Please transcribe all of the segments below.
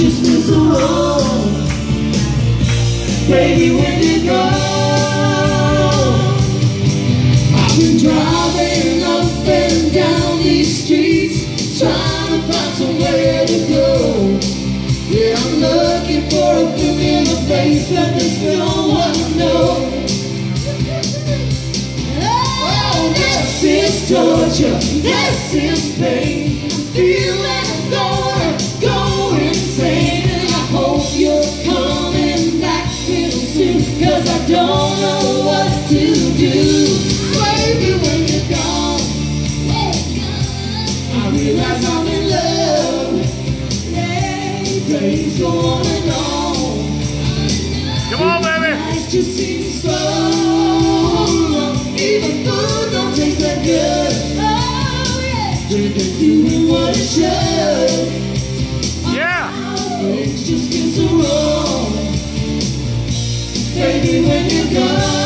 just feel so wrong. Baby, when you go, I've been driving up and down these streets, trying to find somewhere to go. Yeah, I'm looking for a familiar face, but there's no one I know. Oh, this is torture, this is pain. Days go and on. Come on, baby. Life just seems so long. Even food don't taste that good. Oh, yeah. Drinking, doing what it should. Yeah. Things just feel so wrong. Baby, when you're gone.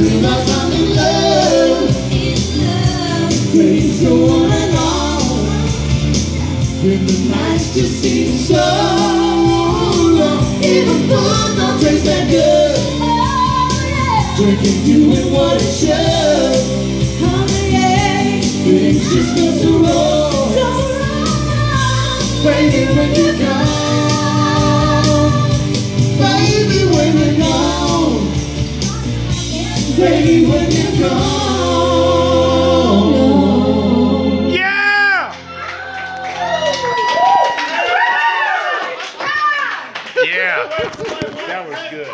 Realize I'm love. On the nights just seem so long. Even don't taste that good. Drinking, what it. Things just. Baby, when you're gone. Baby, when you're gone. Yeah. Yeah.